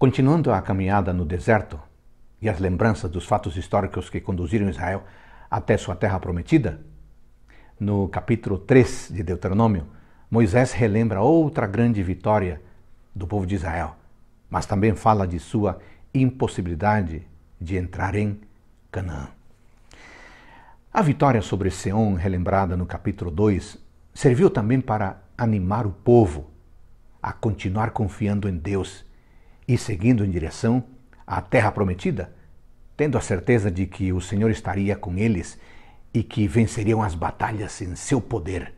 Continuando a caminhada no deserto e as lembranças dos fatos históricos que conduziram Israel até sua terra prometida, no capítulo 3 de Deuteronômio, Moisés relembra outra grande vitória do povo de Israel, mas também fala de sua impossibilidade de entrar em Canaã. A vitória sobre Seom, relembrada no capítulo 2, serviu também para animar o povo a continuar confiando em Deus e seguindo em direção à terra prometida, tendo a certeza de que o Senhor estaria com eles e que venceriam as batalhas em seu poder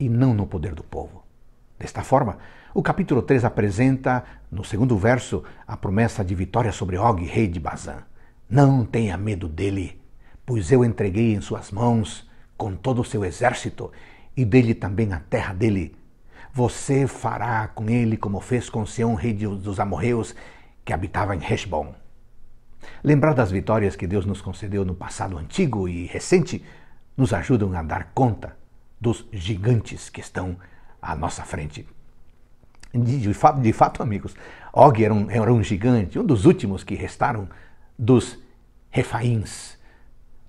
e não no poder do povo. Desta forma, o capítulo 3 apresenta, no segundo verso, a promessa de vitória sobre Og, rei de Bazã. Não tenha medo dele, pois eu entreguei em suas mãos com todo o seu exército e dele também a terra dele você fará com ele como fez com Sião, rei dos amorreus, que habitava em Heshbon. Lembrar das vitórias que Deus nos concedeu no passado antigo e recente nos ajudam a dar conta dos gigantes que estão à nossa frente. De, fato, de fato, amigos, Og era um, era um gigante, um dos últimos que restaram dos Refaíns.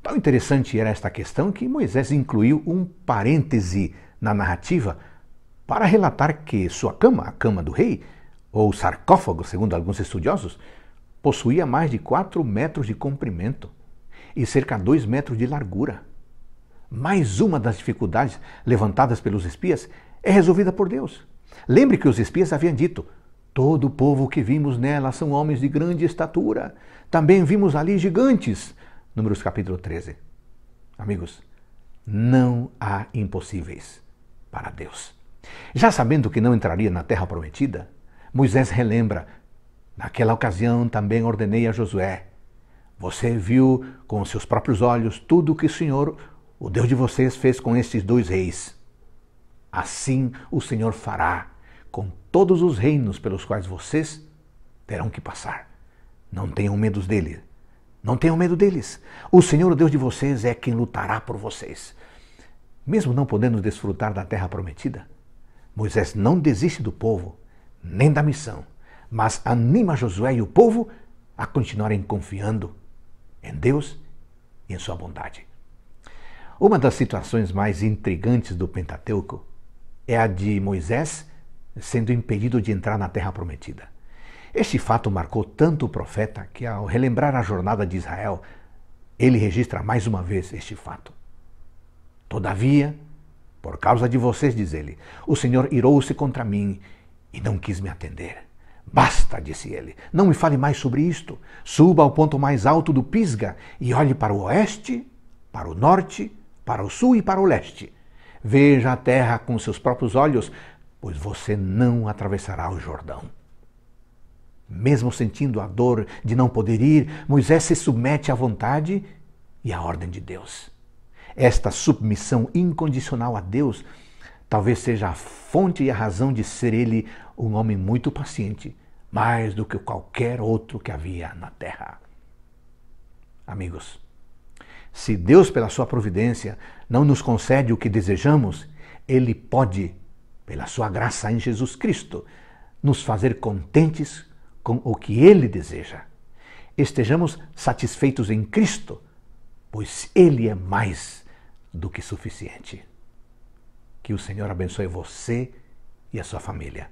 Tão interessante era esta questão que Moisés incluiu um parêntese na narrativa para relatar que sua cama, a cama do rei, ou sarcófago, segundo alguns estudiosos, possuía mais de 4 metros de comprimento e cerca de 2 metros de largura. Mais uma das dificuldades levantadas pelos espias é resolvida por Deus. Lembre que os espias haviam dito: Todo o povo que vimos nela são homens de grande estatura. Também vimos ali gigantes. Números capítulo 13. Amigos, não há impossíveis para Deus. Já sabendo que não entraria na terra prometida, Moisés relembra: Naquela ocasião também ordenei a Josué: Você viu com seus próprios olhos tudo o que o Senhor, o Deus de vocês, fez com estes dois reis. Assim o Senhor fará com todos os reinos pelos quais vocês terão que passar. Não tenham medo dele. Não tenham medo deles. O Senhor, o Deus de vocês, é quem lutará por vocês. Mesmo não podendo desfrutar da terra prometida, Moisés não desiste do povo, nem da missão, mas anima Josué e o povo a continuarem confiando em Deus e em sua bondade. Uma das situações mais intrigantes do Pentateuco é a de Moisés sendo impedido de entrar na terra prometida. Este fato marcou tanto o profeta que, ao relembrar a jornada de Israel, ele registra mais uma vez este fato. Todavia, por causa de vocês, diz ele, o Senhor irou-se contra mim e não quis me atender. Basta, disse ele, não me fale mais sobre isto. Suba ao ponto mais alto do Pisga e olhe para o oeste, para o norte, para o sul e para o leste. Veja a terra com seus próprios olhos, pois você não atravessará o Jordão. Mesmo sentindo a dor de não poder ir, Moisés se submete à vontade e à ordem de Deus. Esta submissão incondicional a Deus talvez seja a fonte e a razão de ser ele um homem muito paciente, mais do que qualquer outro que havia na terra. Amigos, se Deus, pela sua providência, não nos concede o que desejamos, Ele pode, pela sua graça em Jesus Cristo, nos fazer contentes com o que Ele deseja. Estejamos satisfeitos em Cristo, pois Ele é mais do que suficiente. Que o Senhor abençoe você e a sua família.